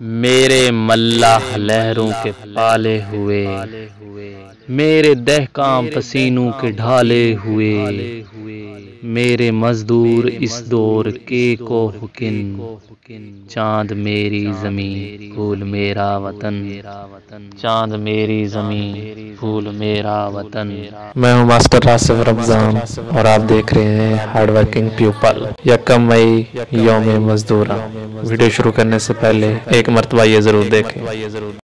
मेरे मल्लाह लहरों के पाले हुए मेरे दहकाम पसीनों के ढाले हुए मेरे मजदूर इस दौर के को हुकिन चाँद मेरी ज़मीन फूल मेरा वतन। चाँद मेरी ज़मीन फूल मेरा वतन। मैं हूँ मास्टर रासिफ रमज़ान और आप देख रहे हैं हार्ड वर्किंग पीपल यकम मई योम मजदूरा। वीडियो शुरू करने से पहले एक मरतबा ये ज़रूर देखें।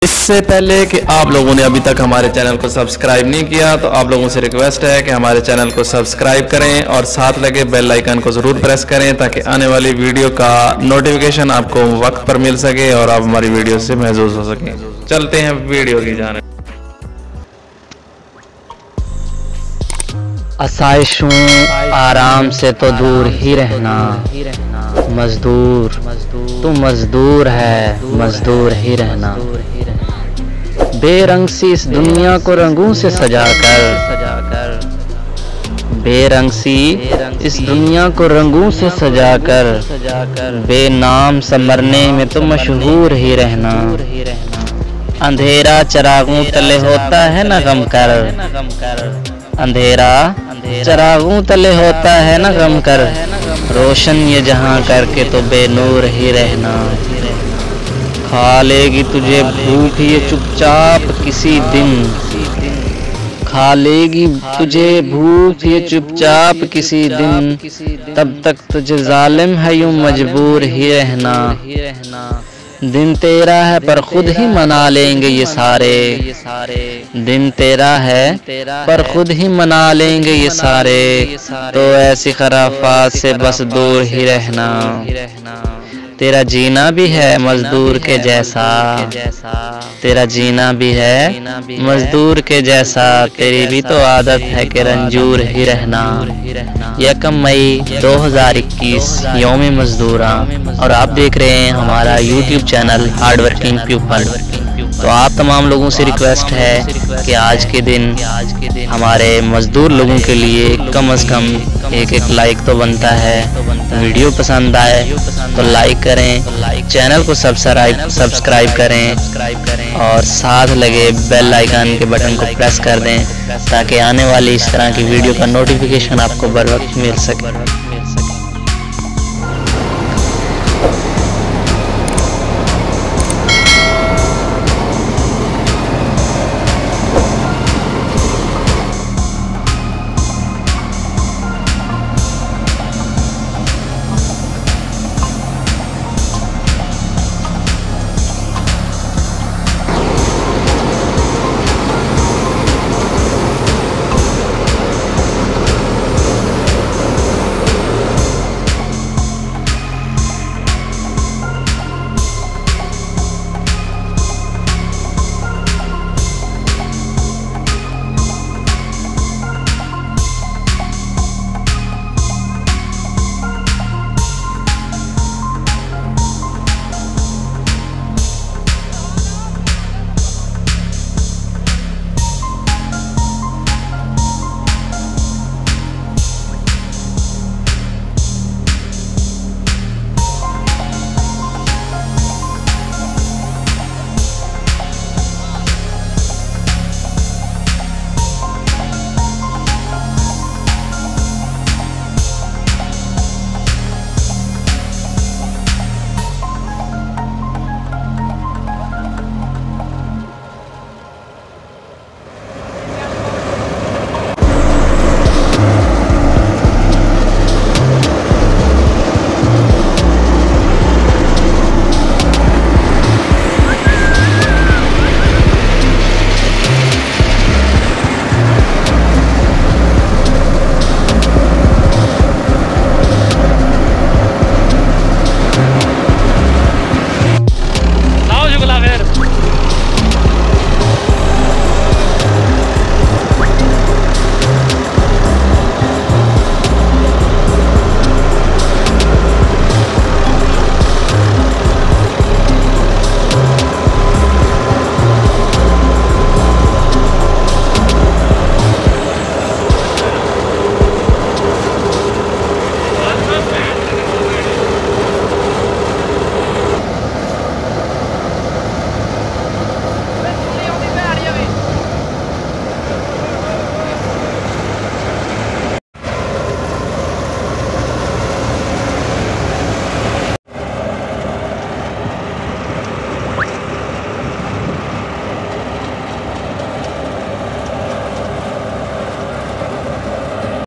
इससे पहले कि आप लोगों ने अभी तक हमारे चैनल को सब्सक्राइब नहीं किया तो आप लोगों से रिक्वेस्ट है कि हमारे चैनल को सब्सक्राइब करें और साथ लगे बेल आइकन को ज़रूर प्रेस करें ताकि आने वाली वीडियो का नोटिफिकेशन आपको वक्त पर मिल सके और आप हमारी वीडियो से महसूस हो सके। चलते हैं वीडियो की जाने। आसाइशों आराम से तो दूर ही रहना मजदूर तू मजदूर है, मजदूर ही रहना। बेरंग सी इस दुनिया को रंगों से सजाकर बेरंग सी इस दुनिया को रंगों से सजाकर बेनाम समरने में तो मशहूर ही रहना। अंधेरा चरागों तले होता है ना गम कर। अंधेरा चरागों तले होता है ना गम कर। रोशन ये जहाँ करके तो बेनूर ही रहना। खा लेगी तुझे भूख ये चुपचाप किसी दिन। खा लेगी तुझे भूख ये चुपचाप किसी दिन। तब तक तुझे जालिम है यूँ मजबूर ही रहना। दिन तेरा है पर खुद ही मना लेंगे ये सारे। दिन तेरा है पर खुद ही मना लेंगे ये सारे। तो ऐसी खराफात से बस दूर ही रहना। तेरा जीना भी है मजदूर के जैसा। तेरा जीना भी है मजदूर के जैसा। तेरी भी तो आदत है कि रंजूर ही रहना। यकम मई 2021 योम मजदूरा। और आप देख रहे हैं हमारा YouTube channel hard working people तो आप तमाम लोगों से रिक्वेस्ट है कि आज के दिन हमारे मजदूर लोगों के लिए कम अज़ कम एक एक लाइक तो बनता है। वीडियो पसंद आए तो लाइक करें। चैनल को सब्सक्राइब सब्सक्राइब करें। और साथ लगे बेल आइकन के बटन को प्रेस कर दें ताकि आने वाली इस तरह की वीडियो का नोटिफिकेशन आपको बर वक्त मिल सके।